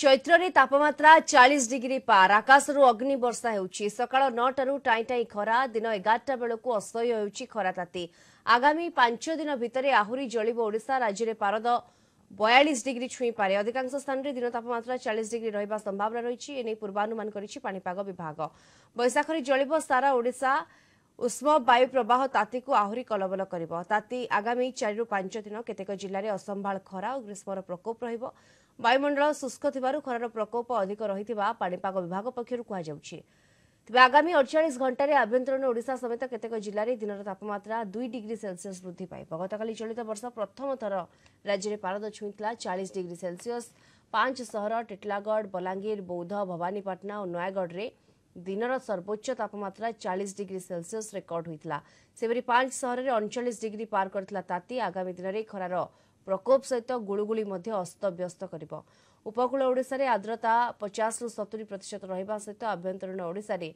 ଚୈତ୍ରରେ ତାପମାତ୍ରା ଚାଳିଶ ଡିଗ୍ରୀ ପାର। ଆକାଶରୁ ଅଗ୍ନି ବର୍ଷା ହେଉଛି। ସକାଳ ନଅଟାରୁ ଟାଇଁ ଟାଇଁ ଖରା ଦିନ ଏଗାରଟା ବେଳକୁ ଅସହ୍ୟ ହେଉଛି ଖରା ତାତି ଆଗାମୀ ପାଞ୍ଚ ଦିନ ଭିତରେ ଆହୁରି ଜଳିବ ଓଡ଼ିଶା ରାଜ୍ୟରେ ପାରଦ ବୟାଳିଶ ଡିଗ୍ରୀ ଛୁଇଁପାରେ ଅଧିକାଂଶ ସ୍ଥାନରେ ଦିନ ତାପମାତ୍ରା ଚାଳିଶ ଡିଗ୍ରୀ ରହିବା ସମ୍ଭାବନା ରହିଛି। ଏନେଇ ପୂର୍ବାନୁମାନ କରିଛି ପାଣିପାଗ ବିଭାଗ। ବୈଶାଖରେ ଜଳିବ ସାରା ଓଡ଼ିଶା। ଉଷ୍ମ ବାୟୁ ପ୍ରବାହ ତାତିକୁ ଆହୁରି କଲବଲ କରିବ। ତାତି ଆଗାମୀ ଚାରିରୁ ପାଞ୍ଚ ଦିନ କେତେକ ଜିଲ୍ଲାରେ ଅସମ୍ଭାଳ ଖରା ଓ ଗ୍ରୀଷ୍ମର ପ୍ରକୋପ ରହିବ। ବାୟୁମଣ୍ଡଳ ଶୁଷ୍କ ଥିବାରୁ ଖରାର ପ୍ରକୋପ ଅଧିକ ରହିଥିବା ପାଣିପାଗ ବିଭାଗ ପକ୍ଷରୁ କୁହାଯାଉଛି। ତେବେ ଆଗାମୀ ଅଡ଼ଚାଳିଶ ଘଣ୍ଟାରେ ଆଭ୍ୟନ୍ତରୀଣ ଓଡ଼ିଶା ସମେତ କେତେକ ଜିଲ୍ଲାରେ ଦିନର ତାପମାତ୍ରା ଦୁଇ ଡିଗ୍ରୀ ସେଲ୍ସିୟସ୍ ବୃଦ୍ଧି ପାଇବ ଗତକାଲି ଚଳିତ ବର୍ଷ ପ୍ରଥମ ଥର ରାଜ୍ୟରେ ପାରଦ ଛୁଇଁଥିଲା ଚାଳିଶ ଡିଗ୍ରୀ ସେଲ୍ସିୟସ୍। ପାଞ୍ଚ ସହର ଟିଟିଲାଗଡ଼ ବଲାଙ୍ଗୀର ବୌଦ୍ଧ ଭବାନୀପାଟଣା ଓ ନୟାଗଡ଼ରେ ଦିନର ସର୍ବୋଚ୍ଚ ତାପମାତ୍ରା ଚାଳିଶ ଡିଗ୍ରୀ ସେଲ୍ସିୟସ୍ ରେକର୍ଡ ହୋଇଥିଲା। ସେପରି ପାଞ୍ଚ ସହରରେ ଅଣଚାଳିଶ ଡିଗ୍ରୀ ପାର କରିଥିଲା ତାତି। ଆଗାମୀ ଦିନରେ ଖରାର ପ୍ରକୋପ ସହିତ ଗୁଳୁଗୁଳି ମଧ୍ୟ ଅସ୍ତବ୍ୟସ୍ତ କରିବ। ଉପକୂଳ ଓଡ଼ିଶାରେ ଆର୍ଦ୍ରତା ପଚାଶରୁ ସତୁରି ପ୍ରତିଶତ ରହିବା ସହିତ ଆଭ୍ୟନ୍ତରୀଣ ଓଡ଼ିଶାରେ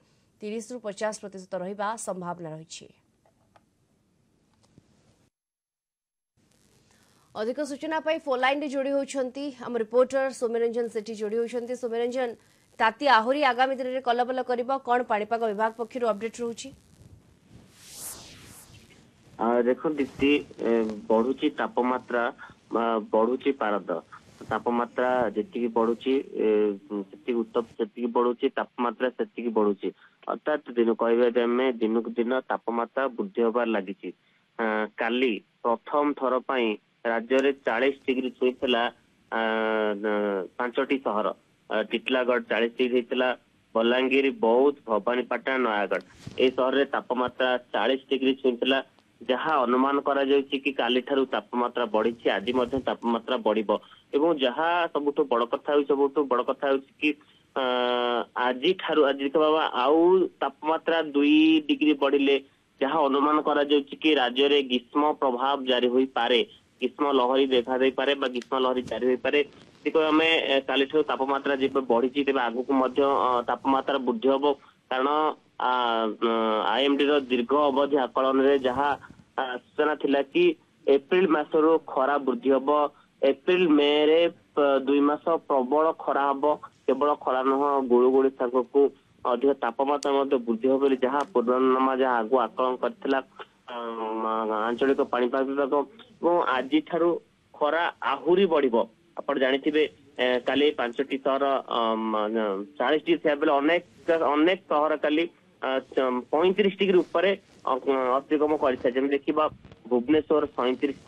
ତିରିଶରୁ ପଚାଶ ପ୍ରତିଶତ ରହିବା ସମ୍ଭାବନା ରହିଛି। ଅଧିକ ସୂଚନା ପାଇଁ ଫୋଲାଇନ୍ରେ ଯୋଡ଼ି ହେଉଛନ୍ତି ଆମ ରିପୋର୍ଟର ସୌମ୍ୟରଞ୍ଜନ ସେଠୀ ଯୋଡ଼ି ହେଉଛନ୍ତି। ସୌମ୍ୟରଞ୍ଜନ ତାତି ଆହୁରି ଆଗାମୀ ଦିନରେ କଲବଲ କରିବ। କ'ଣ ପାଣିପାଗ ବିଭାଗ ପକ୍ଷରୁ ଅପଡେଟ୍ ରହୁଛି? ଦେଖନ୍ତୁ ଦୀପ୍ତି ଏ, ବଢୁଛି ତାପମାତ୍ରା ବା ବଢୁଛି ପାରଦ ତାପମାତ୍ରା ଯେତିକି ବଢୁଛି ଏ, ସେତିକି ଉତ୍ତପ୍ତ ସେତିକି ବଢୁଛି ତାପମାତ୍ରା ସେତିକି ବଢୁଛି ଅର୍ଥାତ୍ ଦିନ କହିବା ଯଦି ଆମେ ଦିନକୁ ଦିନ ତାପମାତ୍ରା ବୃଦ୍ଧି ହେବାରେ ଲାଗିଛି। ଆ, କାଲି ପ୍ରଥମ ଥର ପାଇଁ ରାଜ୍ୟରେ ଚାଳିଶ ଡିଗ୍ରୀ ଛୁଇଁଥିଲା ଆ, ନ- ପାଞ୍ଚଟି ସହର। ଆ, ଟିଟିଲାଗଡ଼ ଚାଳିଶ ଡିଗ୍ରୀ ହେଇଥିଲା ବଲାଙ୍ଗୀର ବୌଦ୍ଧ ଭବାନୀପାଟଣା ନୟାଗଡ଼। ଏଇ ସହରରେ ତାପମାତ୍ରା ଚାଳିଶ ଡିଗ୍ରୀ ଛୁଇଁଥିଲା ଯାହା ଅନୁମାନ କରାଯାଉଛି କି କାଲିଠାରୁ ତାପମାତ୍ରା ବଢିଛି ଆଜି ମଧ୍ୟ ତାପମାତ୍ରା ବଢିବ। ଏବଂ ଯାହା ସବୁଠୁ ବଡ କଥା ହେଉଛି ସବୁଠୁ ବଡ କଥା ହେଉଛି କି ଆ, ଆଜିଠାରୁ ଆଜି ଦେଖିବା ଆଉ ତାପମାତ୍ରା ଦୁଇ ଡିଗ୍ରୀ ବଢିଲେ ଯାହା ଅନୁମାନ କରାଯାଉଛି କି ରାଜ୍ୟରେ ଗ୍ରୀଷ୍ମ ପ୍ରଭାବ ଜାରି ହୋଇପାରେ ଗ୍ରୀଷ୍ମ ଲହରୀ ଦେଖା ଦେଇପାରେ ବା ଗ୍ରୀଷ୍ମ ଲହରୀ ଜାରି ହୋଇପାରେ। ଦେଖିବା ଆମେ ଏ, କାଲିଠାରୁ ତାପମାତ୍ରା ଯେବେ ବଢିଛି ତେବେ ଆଗକୁ ମଧ୍ୟ ଅ, ତାପମାତ୍ରା ବୃଦ୍ଧି ହବ। କାରଣ ଆଇଏମଡି ର ଦୀର୍ଘ ଅବଧି ଆକଳନରେ ଯାହା ଆ, ସୂଚନା ଥିଲା କି ଏପ୍ରିଲ ମାସରୁ ଖରା ବୃଦ୍ଧି ହବ। ଏପ୍ରିଲ ମେ ରେ ଦୁଇ ମାସ ପ୍ରବଳ ଖରା ହବ। କେବଳ ଖରା ନୁହଁ ଗୁଳୁଗୁଳି ସାଙ୍ଗକୁ ଅଧିକ ତାପମାତ୍ରା ମଧ୍ୟ ବୃଦ୍ଧି ହବ ବୋଲି ଯାହା ପୂର୍ବାନୁମାନ ଯାହା ଆଗୁଆ ଆକଳନ କରିଥିଲା ଆଞ୍ଚଳିକ ପାଣିପାଗ ବିଭାଗ। ଏବଂ ଆଜିଠାରୁ ଖରା ଆହୁରି ବଢିବ। ଆପଣ ଜାଣିଥିବେ କାଲି ପାଞ୍ଚଟି ସହର ଚାଳିଶ ଡିଗ୍ରୀ ଥିବା ବେଳେ ଅନେକ ଅନେକ ସହର କାଲି ପଇଁତିରିଶ ଡିଗ୍ରୀ ଉପରେ ଅତିକ୍ରମ କରିଥାଏ ଯେମିତି ଦେଖିବା। ଭୁବନେଶ୍ୱର ସଇଁତିରିଶ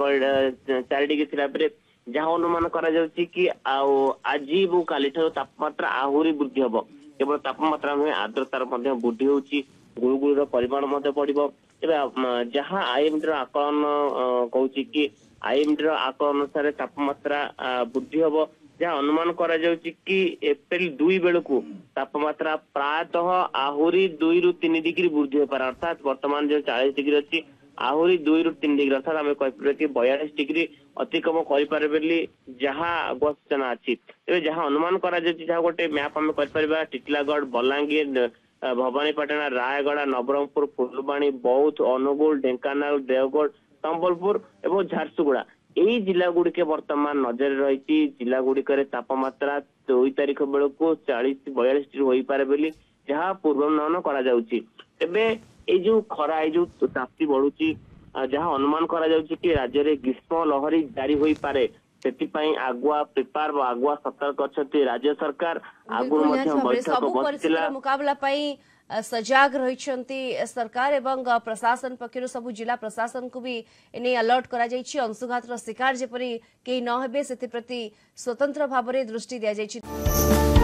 ଚାରି ଡିଗ୍ରୀ ଥିଲା ବେଳେ ଯାହା ଅନୁମାନ କରାଯାଉଛି କି ଆଉ ଆଜି ଏବଂ କାଲିଠାରୁ ତାପମାତ୍ରା ଆହୁରି ବୃଦ୍ଧି ହବ। କେବଳ ତାପମାତ୍ରା ନୁହେଁ ଆର୍ଦ୍ରତାର ମଧ୍ୟ ବୃଦ୍ଧି ହଉଛି। ଗୁଳୁଗୁଳିର ପରିମାଣ ମଧ୍ୟ ବଢିବ। ଆ, ଯାହା ଆଇଏମଡି ଆକଳନ କହୁଛି କି ଆଇଏମଡି ର ଆକଳନ ଅନୁସାରେ ତାପମାତ୍ରା ବୃଦ୍ଧି ହବ। ଯାହା ଅନୁମାନ କରାଯାଉଛି କି ଏପ୍ରିଲ ଦୁଇ ବେଳକୁ ତାପମାତ୍ରା ପ୍ରାୟତଃ ଆହୁରି ଦୁଇରୁ ତିନି ଡିଗ୍ରୀ ବୃଦ୍ଧି ହୋଇପାରେ ଅର୍ଥାତ୍ ବର୍ତ୍ତମାନ ଯୋଉ ଚାଳିଶ ଡିଗ୍ରୀ ଅଛି ଆହୁରି ଦୁଇରୁ ତିନି ଡିଗ୍ରୀ ଅର୍ଥାତ୍ ଆମେ କହିପାରିବା କି ବୟାଳିଶ ଡିଗ୍ରୀ ଅତିକ୍ରମ କରିପାରେ ବୋଲି ଯାହା ଆଗୁଆ ସୂଚନା ଅଛି। ତେବେ ଯାହା ଅନୁମାନ କରାଯାଉଛି ଯାହା ଗୋଟେ ମ୍ୟାପ ଆମେ କରିପାରିବା ଟିଟିଲାଗଡ଼ ବଲାଙ୍ଗୀର ଅ, ଭବାନୀପାଟଣା ରାୟଗଡା ନବରଙ୍ଗପୁର ଫୁଲବାଣୀ ବୌଦ୍ଧ ଅନୁଗୁଳ ଢେଙ୍କାନାଳ ଦେଓଗଡ଼ ସମ୍ବଲପୁର ଏବଂ ଝାରସୁଗୁଡା। ଏଇ ଜିଲ୍ଲା ଗୁଡିକ ବର୍ତ୍ତମାନ ନଜରରେ ରହିଛି ଜିଲ୍ଲା ଗୁଡିକରେ ତାପମାତ୍ରା ଦୁଇ ତାରିଖ ବେଳକୁ ଚାଳିଶ ବୟାଳିଶ ଡିଗ୍ରୀ ହୋଇପାରେ ବୋଲି ଯାହା ପୂର୍ବାନୁମାନ କରାଯାଉଛି। ତେବେ ଏଇ ଯୋଉ ଖରା ଏଇ ଯୋଉ ତାତି ବଢୁଛି ଆ, ଯାହା ଅନୁମାନ କରାଯାଉଛି କି ରାଜ୍ୟରେ ଗ୍ରୀଷ୍ମ ଲହରୀ ଜାରି ହୋଇପାରେ। ସେଥିପାଇଁ ଆଗୁଆ ପ୍ରିପାର ବା ଆଗୁଆ ସତର୍କ ଅଛନ୍ତି ରାଜ୍ୟ ସରକାର। ଆଗରୁ ବିଲକୁଲ ମଧ୍ୟ ନିହାତି ଭାବରେ ବୈଠକ ସବୁ ବସିଥିଲା। ପରିସ୍ଥିତିର ମୁକାବିଲା ପାଇଁ ଅ, ସଜାଗ ରହିଛନ୍ତି ସରକାର ଏବଂ ଅ, ପ୍ରଶାସନ ପକ୍ଷରୁ ସବୁ ଜିଲ୍ଲା ପ୍ରଶାସନକୁ ବି ଏନେଇ ଆଲର୍ଟ କରାଯାଇଛି। ଅଂଶୁଘାତର ଶିକାର ଯେପରି କେହି ନ ହେବେ ସେଥିପ୍ରତି ସ୍ୱତନ୍ତ୍ର ଭାବରେ ଦୃଷ୍ଟି ଦିଆଯାଇଛି।